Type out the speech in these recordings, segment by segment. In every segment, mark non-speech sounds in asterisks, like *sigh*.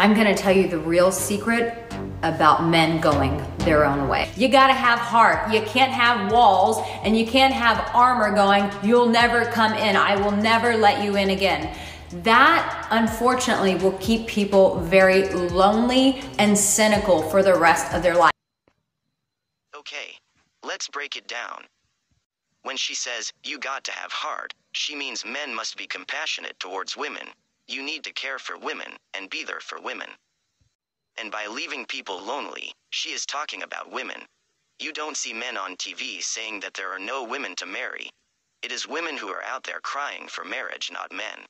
I'm gonna tell you the real secret about men going their own way. You gotta have heart. You can't have walls and you can't have armor going, you'll never come in. I will never let you in again. That unfortunately will keep people very lonely and cynical for the rest of their life. Okay, let's break it down. When she says, you got to have heart, she means men must be compassionate towards women. You need to care for women and be there for women. And by leaving people lonely, she is talking about women. You don't see men on TV saying that there are no women to marry. It is women who are out there crying for marriage, not men.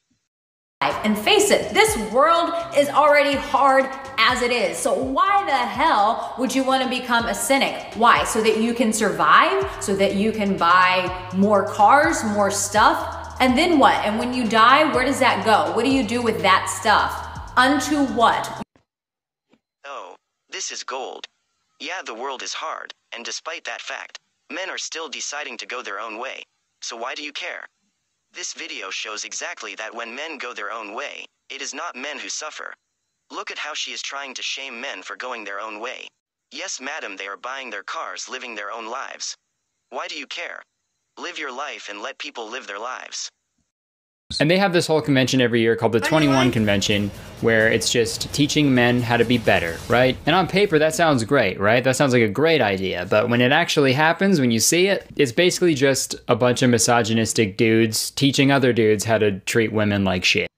And face it, this world is already hard as it is. So why the hell would you want to become a cynic? Why? So that you can survive, so that you can buy more cars, more stuff, and then what? And when you die, where does that go? What do you do with that stuff? Unto what? Oh, this is gold. Yeah, the world is hard, and despite that fact, men are still deciding to go their own way. So why do you care? This video shows exactly that when men go their own way, it is not men who suffer. Look at how she is trying to shame men for going their own way. Yes, madam, they are buying their cars, living their own lives. Why do you care? Live your life and let people live their lives. And they have this whole convention every year called the 21 Convention, where it's just teaching men how to be better, right? And on paper, that sounds great, right? That sounds like a great idea. But when it actually happens, when you see it, it's basically just a bunch of misogynistic dudes teaching other dudes how to treat women like shit.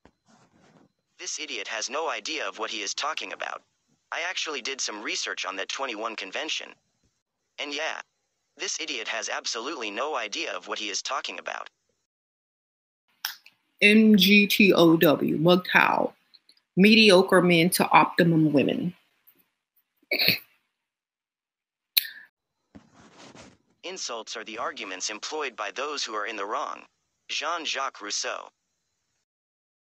This idiot has no idea of what he is talking about. I actually did some research on that 21 Convention. And yeah, this idiot has absolutely no idea of what he is talking about. MGTOW, MGTOW, mediocre men to optimum women. Insults are the arguments employed by those who are in the wrong. Jean Jacques Rousseau.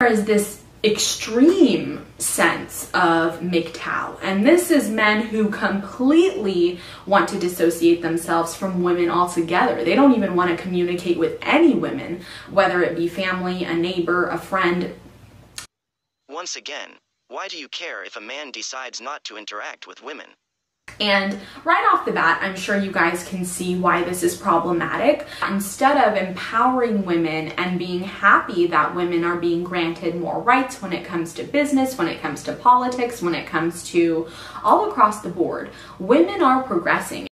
There is this extreme sense of MGTOW. And this is men who completely want to dissociate themselves from women altogether. They don't even want to communicate with any women, whether it be family, a neighbor, a friend. Once again, why do you care if a man decides not to interact with women? And right off the bat, I'm sure you guys can see why this is problematic. Instead of empowering women and being happy that women are being granted more rights when it comes to business, when it comes to politics, when it comes to all across the board, women are progressing.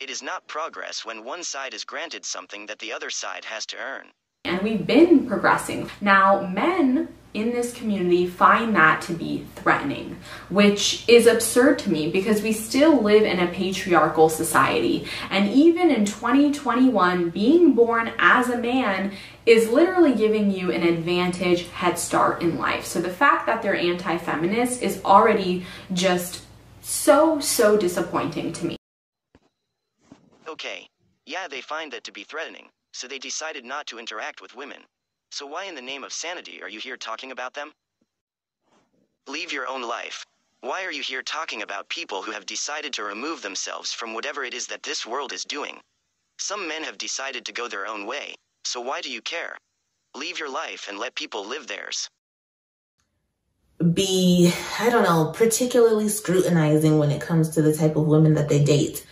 It is not progress when one side is granted something that the other side has to earn. And we've been progressing. Now, men in this community find that to be threatening, which is absurd to me because we still live in a patriarchal society. And even in 2021, being born as a man is literally giving you an advantage head start in life. So the fact that they're anti feminist is already just so, so disappointing to me. Okay. Yeah, they find that to be threatening, so they decided not to interact with women. So why in the name of sanity are you here talking about them? Leave your own life. Why are you here talking about people who have decided to remove themselves from whatever it is that this world is doing? Some men have decided to go their own way, so why do you care? Leave your life and let people live theirs. Be, I don't know, particularly scrutinizing when it comes to the type of women that they date.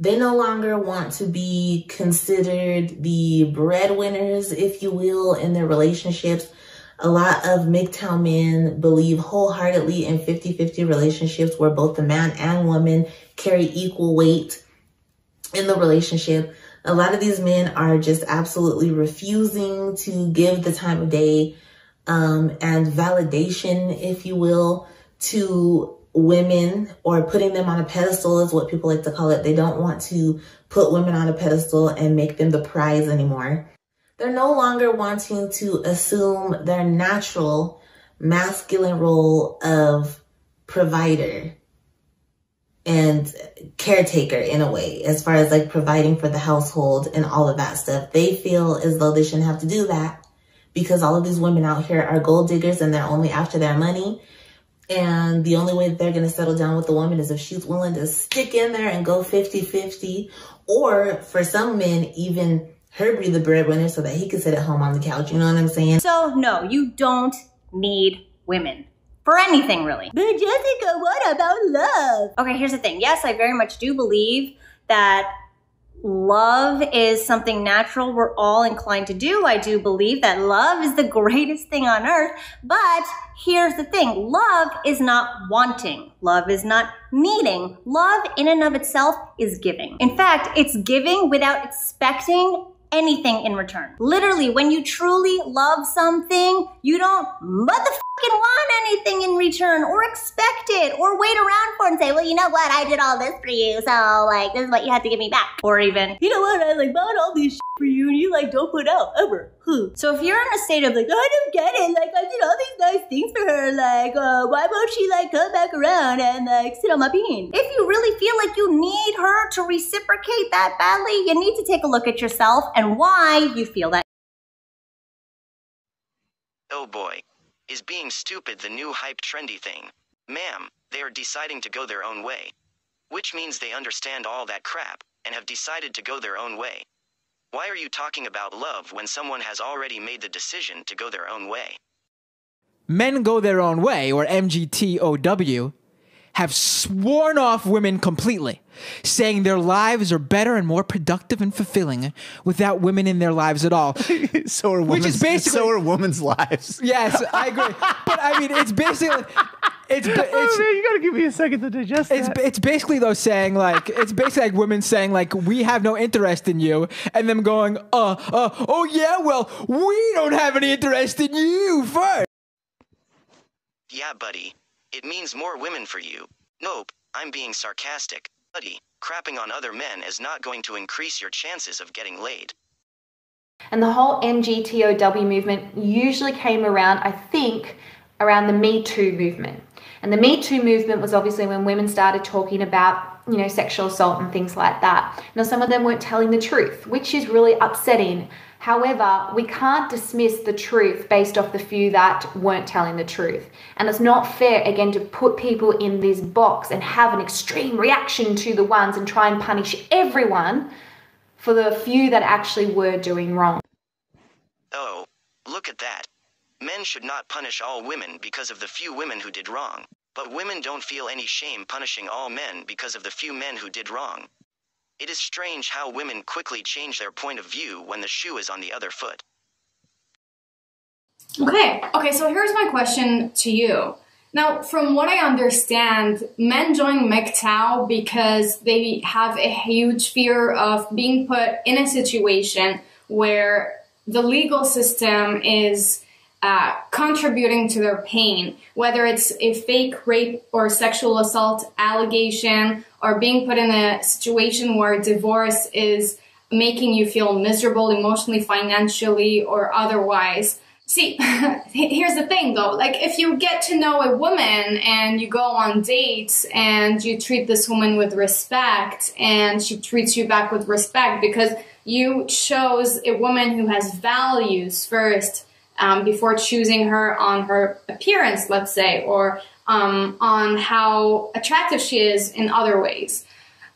They no longer want to be considered the breadwinners, if you will, in their relationships. A lot of MGTOW men believe wholeheartedly in 50-50 relationships where both the man and woman carry equal weight in the relationship. A lot of these men are just absolutely refusing to give the time of day um, and validation, if you will, to women or putting them on a pedestal is what people like to call it. They don't want to put women on a pedestal and make them the prize anymore. They're no longer wanting to assume their natural masculine role of provider and caretaker in a way, as far as like providing for the household and all of that stuff. They feel as though they shouldn't have to do that because all of these women out here are gold diggers and they're only after their money and the only way that they're going to settle down with the woman is if she's willing to stick in there and go 50-50. Or for some men, even her be the breadwinner so that he can sit at home on the couch. You know what I'm saying? So no, you don't need women. for anything really. But Jessica, what about love? Okay, here's the thing. Yes, I very much do believe that love is something natural we're all inclined to do. I do believe that love is the *laughs* greatest thing on earth. But here's the thing love is not wanting, love is not needing. Love, in and of itself, is giving. In fact, it's giving without expecting anything in return. Literally, when you truly love something, you don't motherfucking want anything in return or expect it or wait around for it and say, well, you know what? I did all this for you. So, like, this is what you have to give me back. Or even, You know what? I like bought all shit for you and you like don't put out ever. Huh. so if you're in a state of like, I don't get it. Like I did all these nice things for her. Like, uh, why won't she like come back around and like sit on my bean? if you really feel like you need her to reciprocate that badly, you need to take a look at yourself and why you feel that. Oh boy. Is being stupid the new hype trendy thing? Ma'am, they are deciding to go their own way. Which means they understand all that crap, and have decided to go their own way. Why are you talking about love when someone has already made the decision to go their own way? Men Go Their Own Way, or MGTOW, have sworn off women completely, saying their lives are better and more productive and fulfilling without women in their lives at all. *laughs* So are Which women's, is basically- so are women's lives. yes, I agree. *laughs* But I mean, it's basically. It's, ba- it's, you gotta give me a second to digest it's, it's basically though saying like it's basically like women saying like we have no interest in you and them going uh uh oh yeah well we don't have any interest in you first Yeah, buddy. It means more women for you. Nope, I'm being sarcastic. Buddy, crapping on other men is not going to increase your chances of getting laid. And the whole MGTOW movement usually came around, I think, around the Me Too movement. And the Me Too movement was obviously when women started talking about, you know, sexual assault and things like that. Now, some of them weren't telling the truth, which is really upsetting. However, we can't dismiss the truth based off the few that weren't telling the truth. And it's not fair, again, to put people in this box and have an extreme reaction to the ones and try and punish everyone for the few that actually were doing wrong. Oh, look at that. Men should not punish all women because of the few women who did wrong. But women don't feel any shame punishing all men because of the few men who did wrong. It is strange how women quickly change their point of view when the shoe is on the other foot. Okay, okay, so here's my question to you. Now, from what I understand, men join MGTOW because they have a huge fear of being put in a situation where the legal system is uh, contributing to their pain, whether it's a fake rape or sexual assault allegation, or being put in a situation where divorce is making you feel miserable emotionally, financially, or otherwise. See, *laughs* here's the thing though. Like, if you get to know a woman and you go on dates and you treat this woman with respect and she treats you back with respect because you chose a woman who has values first um, before choosing her on her appearance, let's say, or um, on how attractive she is in other ways.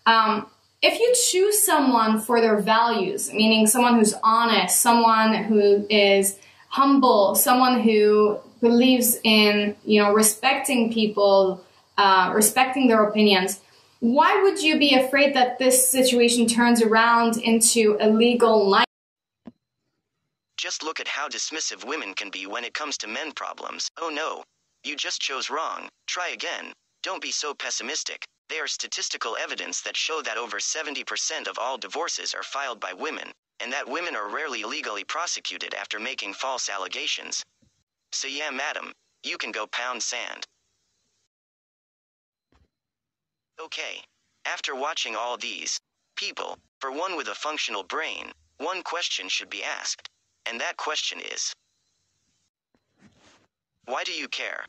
Um, if you choose someone for their values, meaning someone who's honest, someone who is humble, someone who believes in you know respecting people, uh, respecting their opinions, why would you be afraid that this situation turns around into a legal life? Just look at how dismissive women can be when it comes to men problems. Oh no. You just chose wrong. Try again. Don't be so pessimistic. There are statistical evidence that show that over 70% of all divorces are filed by women, and that women are rarely legally prosecuted after making false allegations. So, yeah, madam, you can go pound sand. Okay. After watching all these people, for one with a functional brain, one question should be asked. And that question is Why do you care?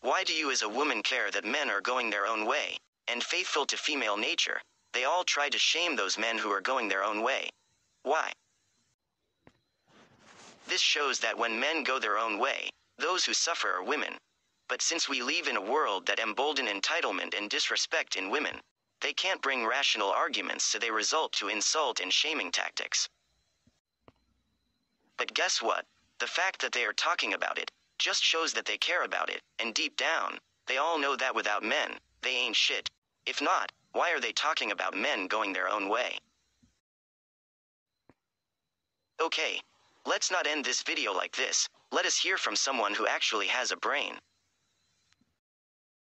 Why do you as a woman care that men are going their own way? And faithful to female nature, they all try to shame those men who are going their own way. Why? This shows that when men go their own way, those who suffer are women. But since we live in a world that embolden entitlement and disrespect in women, they can't bring rational arguments so they result to insult and shaming tactics. But guess what? The fact that they are talking about it just shows that they care about it, and deep down, they all know that without men, they ain't shit. If not, why are they talking about men going their own way? Okay, let's not end this video like this. Let us hear from someone who actually has a brain.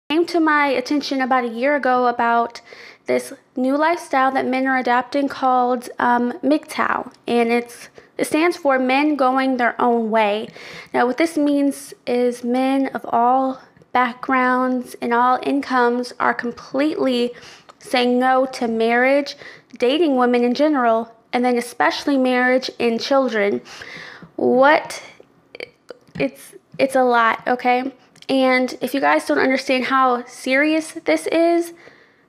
came to my attention about a year ago about this new lifestyle that men are adopting called um, MGTOW, and it's it stands for Men Going Their Own Way. Now, what this means is men of all backgrounds and all incomes are completely saying no to marriage, dating women in general, and then especially marriage and children. What it's it's a lot, okay? And if you guys don't understand how serious this is,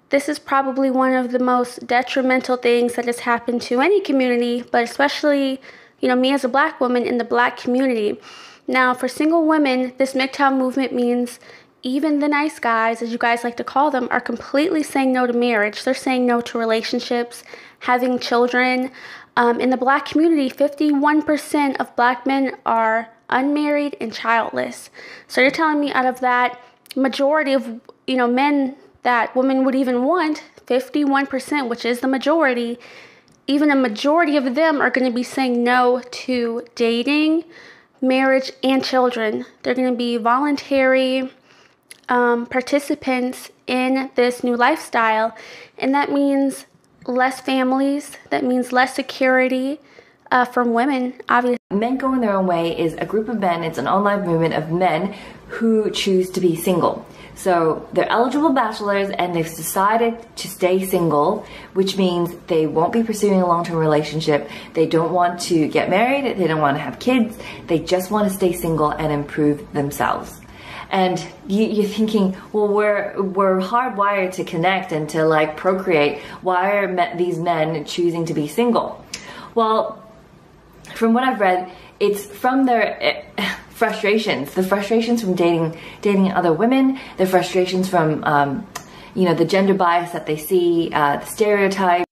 this is probably one of the most detrimental things that has happened to any community, but especially, you know, me as a black woman in the black community. Now, for single women, this MGTOW movement means even the nice guys, as you guys like to call them, are completely saying no to marriage. They're saying no to relationships, having children. Um, in the black community, 51% of black men are unmarried and childless. So you're telling me out of that majority of, you know, men that women would even want, 51%, which is the majority, even a majority of them are going to be saying no to dating, marriage, and children. They're going to be voluntary um, participants in this new lifestyle, and that means less families, that means less security uh, from women, obviously. Men Going Their Own Way is a group of men, it's an online movement of men who choose to be single. So they're eligible bachelors and they've decided to stay single, which means they won't be pursuing a long term relationship. They don't want to get married, they don't want to have kids, they just want to stay single and improve themselves. And you, are thinking, well, we're we're hardwired to connect and to like procreate. Why are me- these men choosing to be single? Well, from what I've read, it's from their uh, *laughs* frustrations, the frustrations from dating dating other women, the frustrations from um, you know the gender bias that they see, uh, the stereotype.